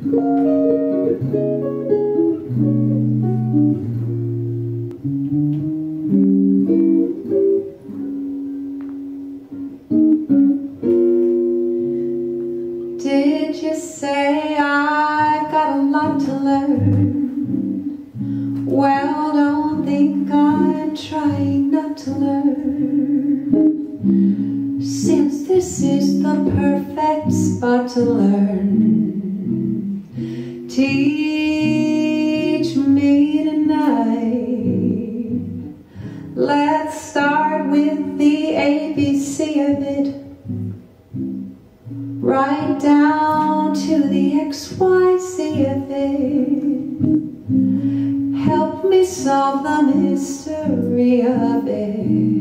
Did you say I've got a lot to learn? Well, don't think I'm trying not to learn. Since this is the perfect spot to learn, teach me tonight. Let's start with the ABC of it. Right down to the XYZ of it. Help me solve the mystery of it.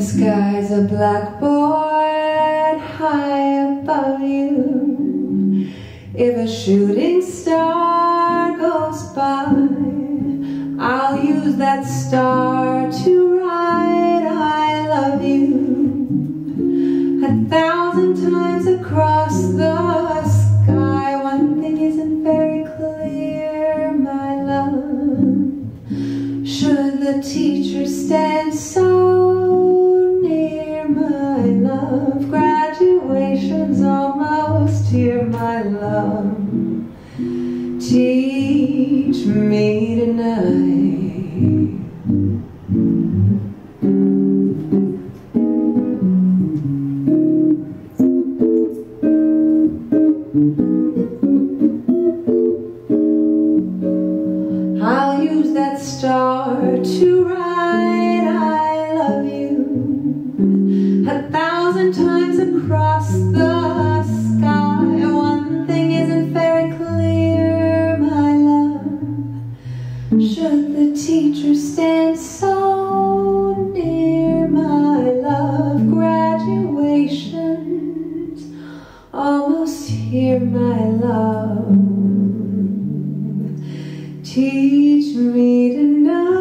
The mm-hmm. sky's a blackboard high above you. If a shooting star goes by, I'll use that star to write I love you a thousand times across the sky. One thing isn't very clear, my love. Should the teacher stand so almost here, my love. Teach me tonight. I'll use that star to write I love you a thousand times almost here, my love. Teach me to know.